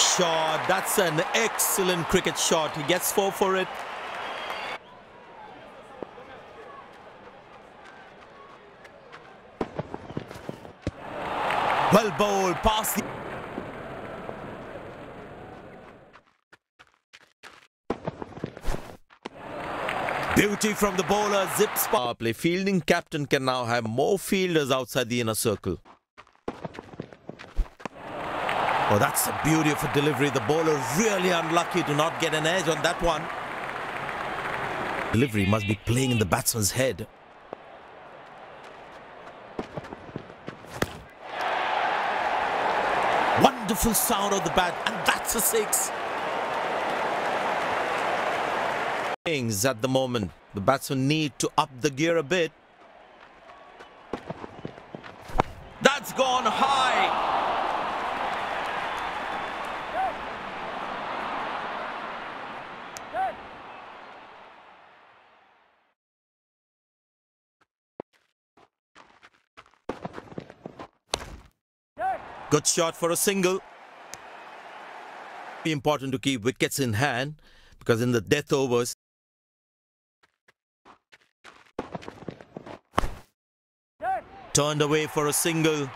Shot. That's an excellent cricket shot. He gets four for it. Well bowled past the. Beauty from the bowler, zips power play. Fielding captain can now have more fielders outside the inner circle. Oh, that's the beauty of a delivery. The bowler really unlucky to not get an edge on that one. Delivery must be playing in the batsman's head. Wonderful sound of the bat, and that's a six. Things at the moment. The batsmen need to up the gear a bit. That's gone high. Good shot for a single. Important to keep wickets in hand because in the death overs, turned away for a single.